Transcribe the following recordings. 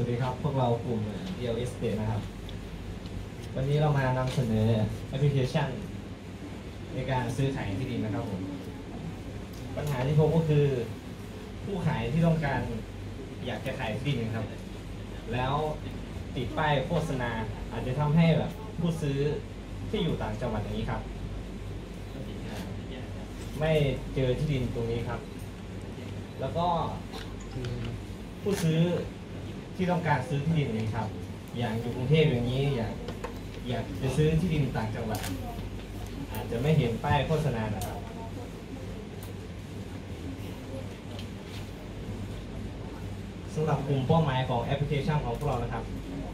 วัสดีครับ พวกเรากลุ่ม Real Estate นะครับ วันนี้เรามานำเสนอแอปพลิเคชัน ในการซื้อขายที่ดินนะครับผม ปัญหาที่พบก็คือ ผู้ขายที่ต้องการอยากจะขายที่ดินนะครับ แล้วติดป้ายโฆษณาอาจจะทำให้แบบผู้ซื้อที่อยู่ต่างจังหวัดอย่างนี้ครับ ไม่เจอที่ดินตรงนี้ครับ แล้วก็ผู้ซื้อ ที่ต้องการซื้อที่ดินนี้ครับ อย่างอยู่กรุงเทพอย่างนี้อยากอยากจะซื้อที่ดินต่างจังหวัด อาจจะไม่เห็นป้ายโฆษณานะครับ สำหรับกลุ่มเป้าหมายของแอปพลิเคชันของพวกเรานะครับ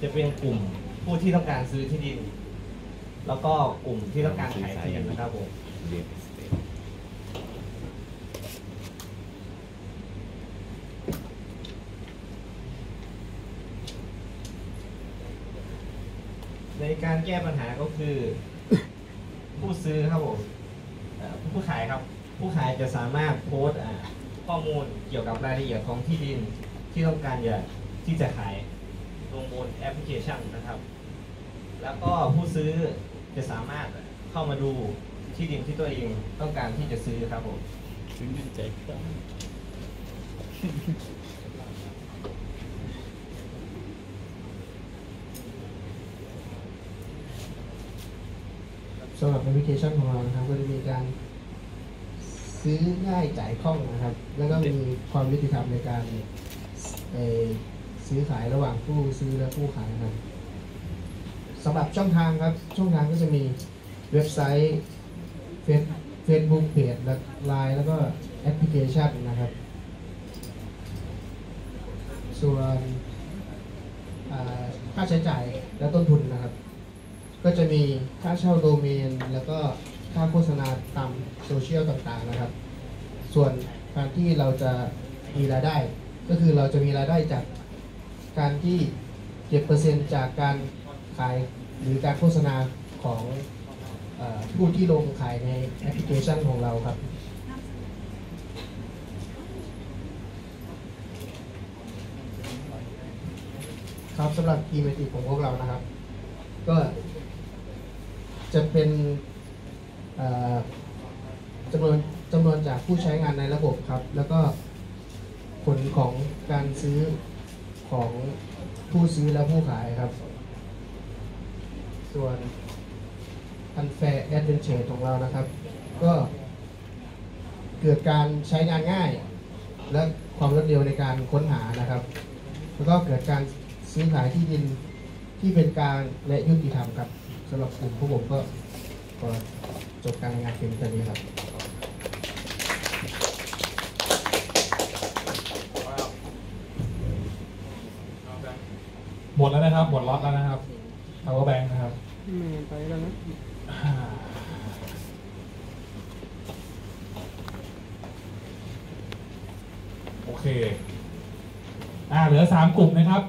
จะเป็นกลุ่มผู้ที่ต้องการซื้อที่ดิน แล้วก็กลุ่มที่ต้องการขายที่ดินนะครับผม ใน การแก้ปัญหาก็คือ ผู้ซื้อครับผมผู้ขายครับ ผู้ขายจะสามารถโพสต์ข้อมูลเกี่ยวกับรายละเอียดของที่ดินที่ต้องการจะที่จะขายลงบนแอปพลิเคชันนะครับ แล้วก็ผู้ซื้อจะสามารถเข้ามาดูที่ดินที่ตัวเองต้องการที่จะซื้อครับผมสำหรับแอปพลิเคชันของเรานะครับ ก็จะมีการซื้อง่ายจ่ายคล่องนะครับ แล้วก็มีความยุติธรรมในการซื้อขายระหว่างผู้ซื้อและผู้ขายนะครับสำหรับช่องทางครับ ช่องทางก็จะมีเว็บไซต์เฟซเฟซบุ๊กเพจและไลน์แล้วก็แอปพลิเคชันนะครับ ส่วนค่าใช้จ่ายและต้นทุนนะครับ ก็จะมีค่าเช่าโดเมน แล้วก็ค่าโฆษณาตามโซเชียลต่างๆนะครับ ส่วนการที่เราจะมีรายได้ ก็คือเราจะมีรายได้จากการที่เก็บเปอร์เซ็นต์จากการขายหรือการโฆษณาของอผู้ที่ลงขายในแอปพลิเคชันของเราครับครับสำหรับกีมติของพวกเรานะครับ ก็ จะเป็นจำนวนจำนวนจากผู้ใช้งานในระบบครับ แล้วก็ผลของการซื้อของผู้ซื้อและผู้ขายครับ ส่วน unfair advantage ของเรานะครับ ก็เกิดการใช้งานง่าย และความรวดเร็วในการค้นหานะครับ แล้วก็เกิดการซื้อขายที่ดินที่เป็นกลารและยุติธรรมครับ สำหรับกลุ่มพวกผมก็ขอจบการรายงานเพียงเท่านี้ครับหมดแล้วนะครับ หมดล็อตแล้วนะครับ power bank นะครับไปแล้วนะโอเค อ่าเหลือสามกลุ่มนะครับ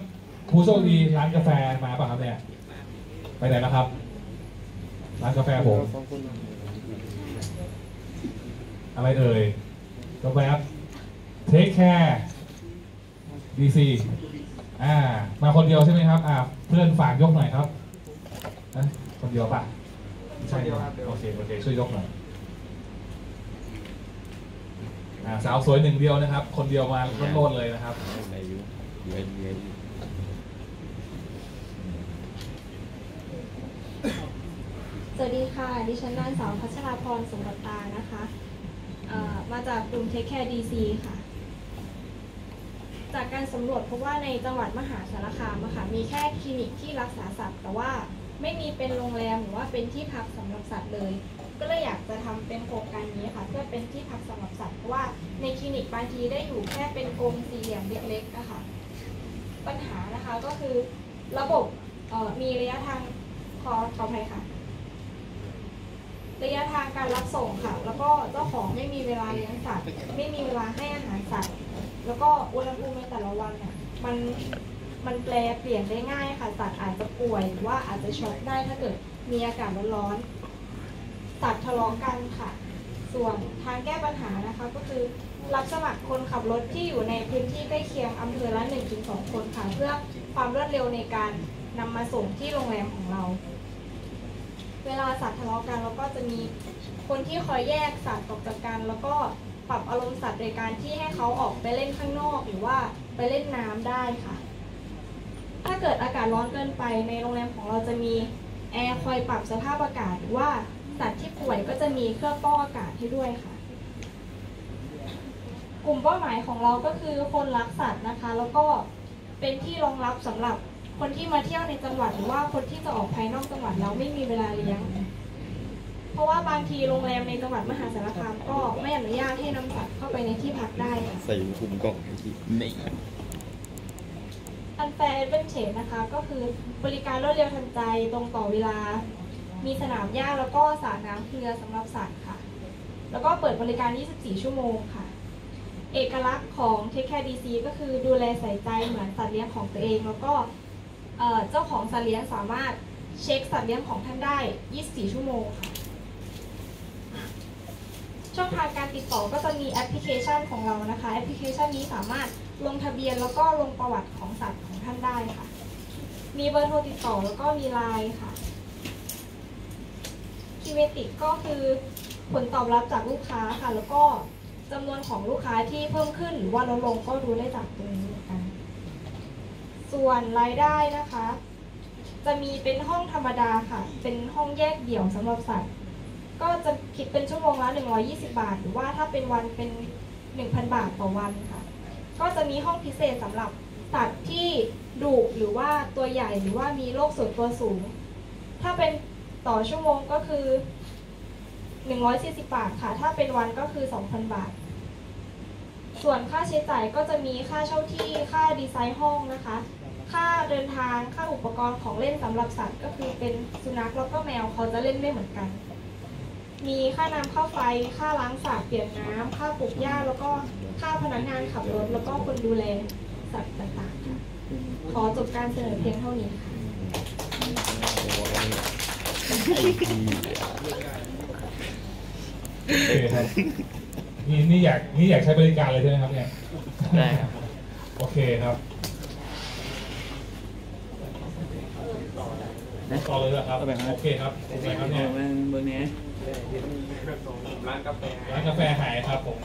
ผู้โชคดีร้านกาแฟมาป่ะครับเนี่ย ไปไหนแล้วครับ ร้านกาแฟผม อะไรเอ่ยกาแฟ Take Care DC อ่า มาคนเดียวใช่ไหมครับ อ่า เพื่อนฝากยกหน่อยครับนะคนเดียวป่ะไม่ใช่โอเค โอเค ช่วยยกหน่อยอ่าสาวสวยหนึ่งเดียวนะครับ คนเดียวมาโลดๆเลยนะครับ สวัสดีค่ะ ดิฉันนางสาวพัชราพรสมบัติตานะคะมาจากกลุ่ม Take Care DC ค่ะ จากการสำรวจพบว่าในจังหวัดมหาสารคามค่ะมีแค่คลินิกที่รักษาสัตว์ แต่ว่าไม่มีเป็นโรงแรมหรือว่าเป็นที่พักสำหรับสัตว์เลย ก็เลยอยากจะทำเป็นโครงการนี้ค่ะ เพื่อเป็นที่พักสำหรับสัตว์เพราะว่าในคลินิกบางทีได้อยู่แค่เป็นกรงสี่เหลี่ยมเล็กๆอะคะปัญหานะคะก็คือระบบมีระยะทางขอขออภัยค่ะ ระยะทางการรับส่งค่ะ แล้วก็เจ้าของไม่มีเวลาเลี้ยงสัตว์ ไม่มีเวลาให้อาหารสัตว์ แล้วก็อุณหภูมิในแต่ละวันเนี่ยมันมันแปลเปลี่ยนได้ง่ายค่ะสัตว์อาจจะป่วยหรือว่าอาจจะช็อกได้ถ้าเกิดมีอากาศร้อนๆสัตว์ทะเลาะกันค่ะ ส่วนทางแก้ปัญหานะคะก็คือรับสมัครคนขับรถที่อยู่ในพื้นที่ใกล้เคียงอำเภอละ1-2คนค่ะเพื่อความรวดเร็วในการนำมาส่งที่โรงแรมของเรา เวลาสัตว์ทะเลาะกันเราก็จะมีคนที่คอยแยกสัตว์ออกจากกัน แล้วก็ปรับอารมณ์สัตว์โดยการที่ให้เขาออกไปเล่นข้างนอกหรือว่าไปเล่นน้ำได้ค่ะ ถ้าเกิดอากาศร้อนเกินไปในโรงแรมของเราจะมีแอร์คอยปรับสภาพอากาศหรือว่าสัตว์ที่ป่วยก็จะมีเครื่องฟอกอากาศให้ด้วยค่ะ กลุ่มเป้าหมายของเราก็คือคนรักสัตว์นะคะ แล้วก็เป็นที่รองรับสำหรับ คนที่มาเที่ยวในจังหวัดหรือว่าคนที่จะออกภายนอกจังหวัดแล้วไม่มีเวลาเลี้ยง เพราะว่าบางทีโรงแรมในจังหวัดมหาสารคามก็ไม่อนุญาตให้นำสัตว์เข้าไปในที่พักได้ค่ะใส่คุมกล่องให้ทีนี่อันแฟร์เป็นเฉดนะคะ ก็คือบริการรวดเร็วทันใจตรงต่อเวลา มีสนามหญ้าแล้วก็สระน้ำเกลือสำหรับสัตว์ค่ะ แล้วก็เปิดบริการ 24 ชั่วโมงค่ะ เอกลักษณ์ของ Take Care DC ก็คือดูแลใส่ใจเหมือนสัตว์เลี้ยงของตัวเอง แล้วก็ เเจ้าของสัตว์เลี้ยงสามารถเช็คสัตว์เลี้ยงของท่านได้ 24 ชั่วโมงค่ะ ช่องทางการติดต่อก็จะมีแอปพลิเคชันของเรานะคะ แอปพลิเคชันนี้สามารถลงทะเบียนแล้วก็ลงประวัติของสัตว์ของท่านได้ค่ะ มีเบอร์โทรติดต่อแล้วก็มีไลน์ค่ะ Key Metrics ก็คือผลตอบรับจากลูกค้าค่ะ แล้วก็จำนวนของลูกค้าที่เพิ่มขึ้นหรือว่าลดลงก็ดูได้จากตรงนี้เหมือนกัน ส่วนรายได้นะคะ จะมีเป็นห้องธรรมดาค่ะ เป็นห้องแยกเดี่ยวสำหรับสัตว์ ก็จะคิดเป็นชั่วโมงละ120 บาท หรือว่าถ้าเป็นวันเป็น 1,000 บาทต่อวันค่ะ ก็จะมีห้องพิเศษสำหรับสัตว์ที่ดุหรือว่าตัวใหญ่หรือว่ามีโรคส่วนตัวสูง ถ้าเป็นต่อชั่วโมงก็คือ 140 บาทค่ะ ถ้าเป็นวันก็คือ 2,000 บาท ส่วนค่าใช้จ่ายก็จะมีค่าเช่าที่ ค่าดีไซน์ห้องนะคะ ค่าเดินทางค่าอุปกรณ์ของเล่นสำหรับสัตว์ก็คือเป็นสุนัขแล้วก็แมวเขาจะเล่นไม่เหมือนกัน มีค่าน้ำค่าไฟ ค่าล้างสระเปลี่ยนน้ำค่าปลูกหญ้าแล้วก็ค่าพนักงานขับรถแล้วก็คนดูแลสัตว์ต่างๆค่ะขอจบการเสนอเพียงเท่านี้ค่ะโอเคครับนี่นี่อยากนี่อยากใช้บริการเลยใช่ไหมครับเนี่ยได้ครับ โอเคครับ ต่อเลยเหรอครับเอาไปครับโอเคครับโอเคครับเนี่ยเบอร์นี้ร้านกาแฟร้านกาแฟหายครับผม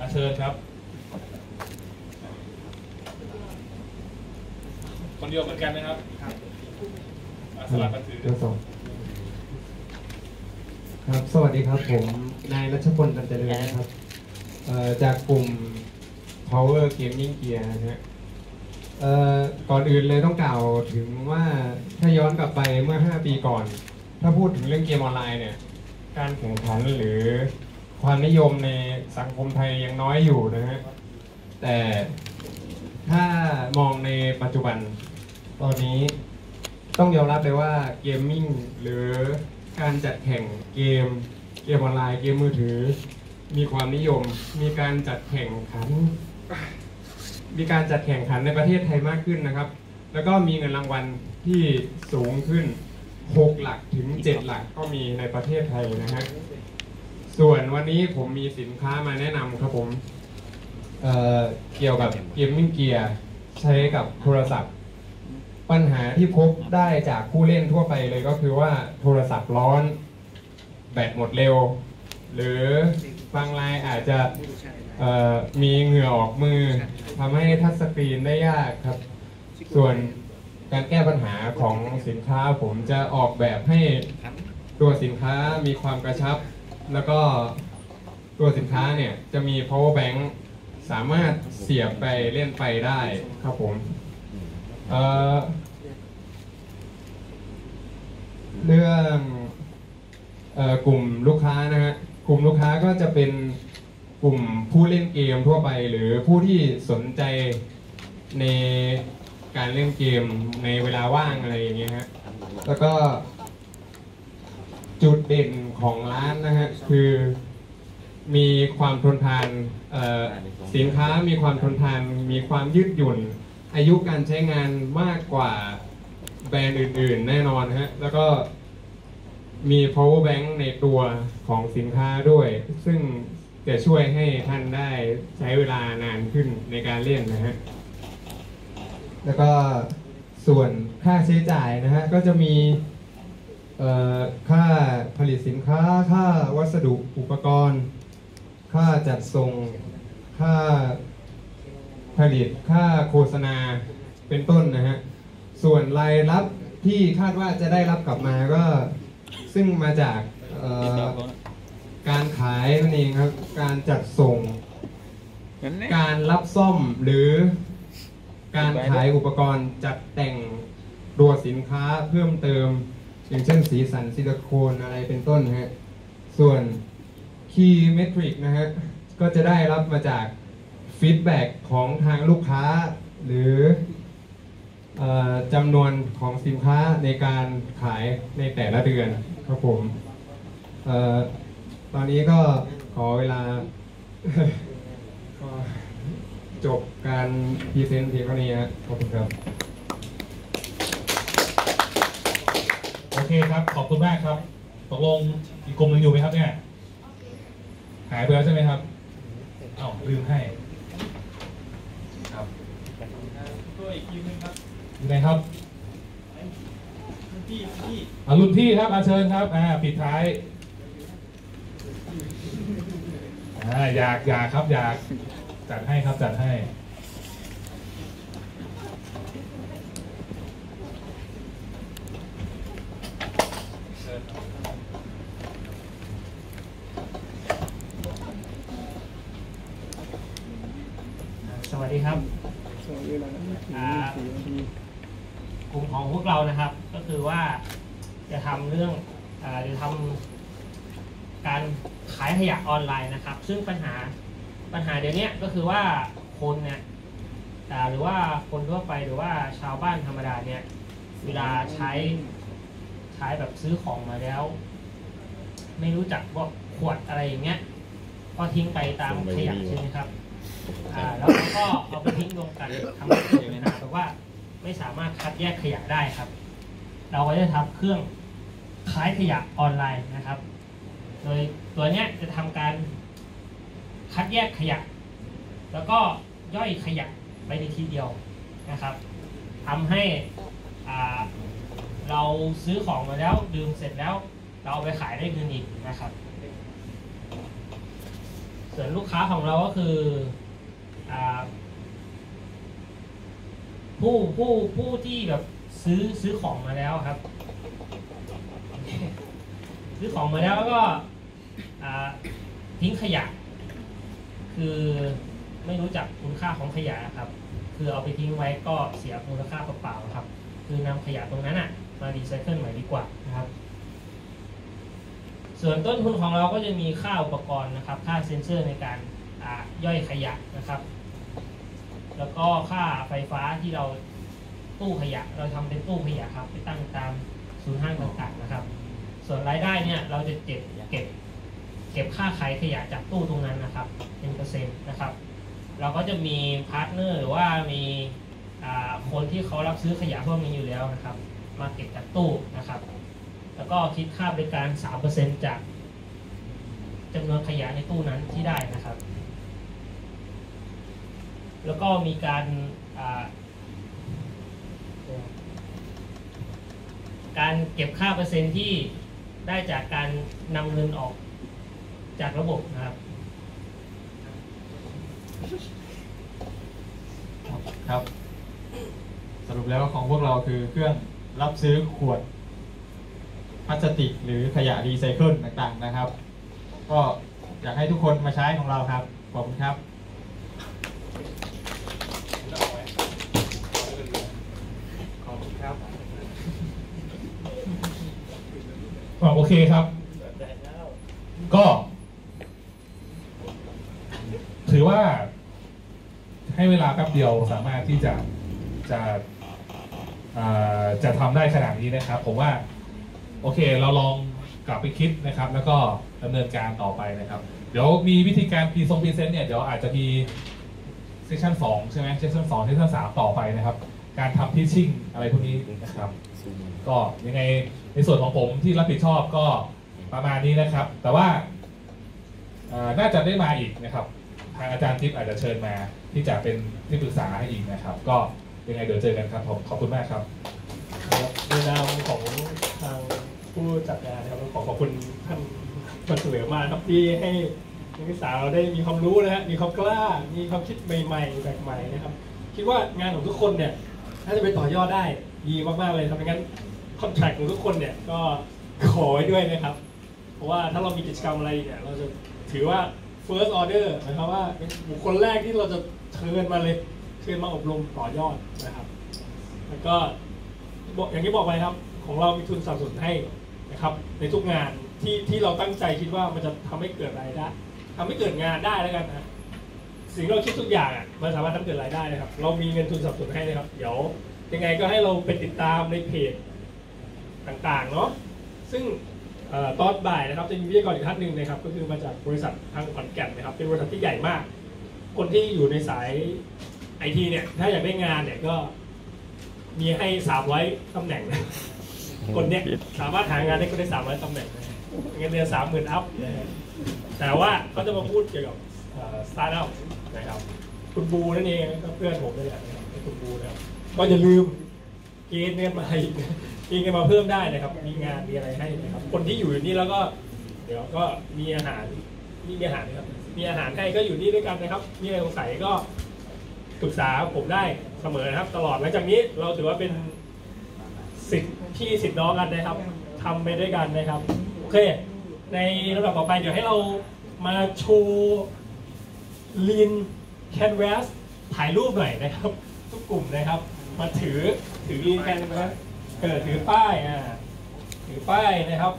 อาเชิญครับ คนเดียวเหมือนกันนะครับอะสลับกันถือเดี๋ยวส่งครับ สวัสดีครับผม นายรัชพลตันเจริญนะครับเอ่อจากกลุ่ม Power Gaming Gear นะฮะเอ่อ ก่อนอื่นเลยต้องกล่าวถึงว่าถ้าย้อนกลับไปเมื่อ 5 ปีก่อน ถ้าพูดถึงเรื่องเกมออนไลน์เนี่ย การแข่งขันหรือความนิยมในสังคมไทยยังน้อยอยู่นะฮะแต่ถ้ามองในปัจจุบันตอนนี้ต้องยอมรับเลยว่าเกมมิ่งหรือการจัดแข่งเกม เกมออนไลน์เกมมือถือ มีความนิยมมีการจัดแข่งขัน มีการจัดแข่งขันในประเทศไทยมากขึ้นนะครับ แล้วก็มีเงินรางวัลที่สูงขึ้น 6 หลักถึง 7 หลักก็มีในประเทศไทยนะฮะส่วนวันนี้ผมมีสินค้ามาแนะนำครับผมเเกี่ยวกับเกมมิ่งเกียร์ใช้กับโทรศัพท์ ปัญหาที่พบได้จากผู้เล่นทั่วไปเลยก็คือว่าโทรศัพท์ร้อน แบตหมดเร็ว หรือ บางรายอาจจะมีเหงื่อออกมือทำให้ทัชสกรีนได้ยากครับ ส่วนการแก้ปัญหาของสินค้าผมจะออกแบบให้ตัวสินค้ามีความกระชับ แล้วก็ตัวสินค้าเนี่ยจะมี power bank สามารถเสียบไปเล่นไปได้ครับผมเเรื่องออกลุ่มลูกค้านะฮะ กลุ่มลูกค้าก็จะเป็นกลุ่มผู้เล่นเกมทั่วไป หรือผู้ที่สนใจในการเล่นเกมในเวลาว่างอะไรอย่างเงี้ยฮะแล้วก็จุดเด่นของร้านนะฮะคือมีความทนทานเอ่อสินค้ามีความทนทาน มีความยืดหยุ่น อายุการใช้งานมากกว่าแบรนด์อื่น ๆ แน่นอนฮะแล้วก็ มี power bank ในตัวของสินค้าด้วย ซึ่งจะช่วยให้ท่านได้ใช้เวลานานขึ้นในการเล่นนะฮะ แล้วก็ส่วนค่าใช้จ่ายนะฮะ ก็จะมีค่าผลิตสินค้า ค่าวัสดุอุปกรณ์ ค่าจัดส่ง ค่าผลิต ค่าโฆษณา เป็นต้นนะฮะ ส่วนรายรับที่คาดว่าจะได้รับกลับมาก็ ซึ่งมาจากเอ่อการขายนั่นเองครับ การจัดส่งงั้นเนี่ยการรับซ่อมหรือการขายอุปกรณ์จัดแต่งตัวสินค้าเพิ่มเติม อย่างเช่นสีสันซิลิโคนอะไรเป็นต้นนะฮะ ส่วน Key Metric นะฮะ ก็จะได้รับมาจากฟีดแบ็ของทางลูกค้า หรือเออจำนวนของสินค้าในการขายในแต่ละเดือน ครับผมเออตอนนี้ก็ขอเวลา ก็จบการพรีเซนต์เพียงเท่านี้ฮะขอบคุณครับ โอเคครับ ขอบคุณมากครับ ตกลงอีกกลุ่มหนึ่งอยู่ไหมครับเนี่ย หายไปแล้วใช่ไหมครับเอ้าลืมให้ครับอยู่ไหนครับ อะรุ่นพี่ครับอาเชิญครับอ่าปิดท้ายอ่าอยากอยากครับอยากจัดให้ครับจัดให้สวัสดีครับอ่ากลุ่มของพวกเรานะครับก็ คือว่าจะทำเรื่องอจะทำการขายขยะออนไลน์นะครับ ซึ่งปัญหาปัญหาเดี๋ยวนี้ก็คือว่าคนเนี่ยหรือว่าคนทั่วไปหรือว่าชาวบ้านธรรมดาเนี่ยเวลาใช้ใช้แบบซื้อของมาแล้ว ไม่รู้จักว่าขวดอะไรอย่างเงี้ยก็ทิ้งไปตามขยะใช่ไหมครับแล้วก็เอาไปทิ้งรวมกันทำให้เกิดปัญหาแบบว่าไม่สามารถคัดแยกขยะได้ครับ เราก็จะทำเครื่องคล้ายขยะออนไลน์นะครับ โดยตัวเนี้ยจะทำการคัดแยกขยะ แล้วก็ย่อยขยะไปในทีเดียวนะครับทำให้เราซื้อของมาแล้วดื่มเสร็จแล้ว เราเอาไปขายได้เงินอีกนะครับ ส่วนลูกค้าของเราก็คืออผู้ผู้ผู้ที่แบบ ซื้อซื้อของมาแล้วครับ ซื้อของมาแล้วก็อ่าทิ้งขยะ คือไม่รู้จักคุณค่าของขยะครับ คือเอาไปทิ้งไว้ก็เสียมูลค่าเปล่าๆครับ คือนำขยะตรงนั้นอะมารีไซเคิลใหม่ดีกว่านะครับ ส่วนต้นทุนของเราก็จะมีค่าอุปกรณ์นะครับ ค่าเซ็นเซอร์ในการย่อยขยะนะครับ แล้วก็ค่าไฟฟ้าที่เรา ตู้ขยะ เราทำเป็นตู้ขยะครับไปตั้งตามศูนย์ห้างต่างๆนะครับ ส่วนรายได้เนี่ยเราจะเก็บเก็บ เก็บค่าขายขยะจากตู้ตรงนั้นนะครับ เป็นเปอร์เซ็นต์นะครับ เราก็จะมี partner หรือว่ามีอ่าคนที่เขารับซื้อขยะพวกนี้อยู่แล้วนะครับ มาเก็บจากตู้นะครับ แล้วก็คิดค่าบริการ 3%จากจำนวนขยะในตู้นั้นที่ได้นะครับ แล้วก็มีการอ่า การเก็บค่าเปอร์เซ็นต์ที่ได้จากการนำเงินออกจากระบบนะครับ ครับ สรุปแล้วของพวกเราคือเครื่องรับซื้อขวดพลาสติกหรือขยะรีไซเคิลต่างๆนะครับ ก็อยากให้ทุกคนมาใช้ของเราครับ ขอบคุณครับ ขอบคุณครับ อ่า โอเคครับ ก็ ถือว่า ให้เวลาแป๊บเดียวสามารถที่จะจะจะทำได้ขนาดนี้นะครับ ผมว่า โอเค เราลองกลับไปคิดนะครับ แล้วก็ดำเนินการต่อไปนะครับ เดี๋ยวมีวิธีการพรีทรงพรีเซนต์เนี่ยเดี๋ยวอาจจะมีsession สองใช่ไหม session สอง session สามต่อไปนะครับ การทำ pitching อะไรพวกนี้นะครับ ก็ยังไงในส่วนของผมที่รับผิดชอบก็ประมาณนี้นะครับ แต่ว่าน่าจะได้มาอีกนะครับ ทางอาจารย์ทิพย์อาจจะเชิญมาที่จะเป็นที่ปรึกษาให้อีกนะครับ ก็ยังไงเดี๋ยวเจอกันครับผมขอบคุณมากครับในนามของทางผู้จัดงานนะครับขอขอบคุณท่านมาเสลอมาครับที่ให้นักศึกษาเราได้มีความรู้นะฮะมีความกล้า มีความคิดใหม่ๆแบบใหม่นะครับ คิดว่างานของทุกคนเนี่ย ถ้าจะไปต่อยอดได้ดีมากๆเลยครับงั้นคอนแทคของทุกคนเนี่ยก็ขอไว้ด้วยนะครับ เพราะว่าถ้าเรามีกิจกรรมอะไรเนี่ยเราจะถือว่า first order หมายความว่าเป็นบุคคลแรกที่เราจะเชิญมาเลยเชิญมาอบรมต่อยอดนะครับ แล้วก็บอกอย่างที่บอกไปครับ ของเรามีทุนสนับสนุนให้นะครับ ในทุกงานที่ที่เราตั้งใจคิดว่ามันจะทำให้เกิดรายได้ทำให้เกิดงานได้แล้วกันนะ สิ่งที่เราคิดทุกอย่างอะมันสามารถทำให้เกิดรายได้นะครับ เรามีเงินทุนสนับสนุนให้นะครับ เดี๋ยวยังไงก็ให้เราไปติดตามในเพจต่างๆเนาะซึ่งเอ่อตอนบ่ายนะครับจะมีวิทยากรอีกท่านหนึ่งนะครับ ก็คือมาจากบริษัททางขอนแก่นนะครับ เป็นบริษัทที่ใหญ่มาก คนที่อยู่ในสายไอทีเนี่ย ถ้าอยากได้งานเนี่ยก็มีให้300ตำแหน่งนะคนเนี้ยสามารถหางานได้ก็ได้300ตำแหน่งนะเงินเดือน30,000อัพนะฮะแต่ว่าเขาจะมาพูดเกี่ยวกับสตาร์ทอัพ นะครับคุณบูนั่นเองก็เพื่อนผมนี่แหละนะครับคุณบูนะครับก็อย่าลืมเกณฑ์เงินมาอีกเกณฑ์กันมาเพิ่มได้นะครับ มีงานมีอะไรให้นะครับ คนที่อยู่นี่แล้วก็ เดี๋ยวก็มีอาหารมีอาหารนะครับมีอาหารให้ก็อยู่นี่ด้วยกันนะครับ มีอะไรสงสัยก็ปรึกษาผมได้เสมอนะครับ ตลอดหลังจากนี้เราถือว่าเป็นสิทธิ์พี่สิทธิ์น้องกันนะครับทำไปด้วยกันนะครับโอเคในลำดับต่อไปเดี๋ยวให้เรามาโชว์ ลีนแคนวาสถ่ายรูปหน่อยนะครับ ทุกกลุ่มนะครับ มาถือถือลีนแคนวาสเกิดถือป้ายอ่าถือป้ายนะครับ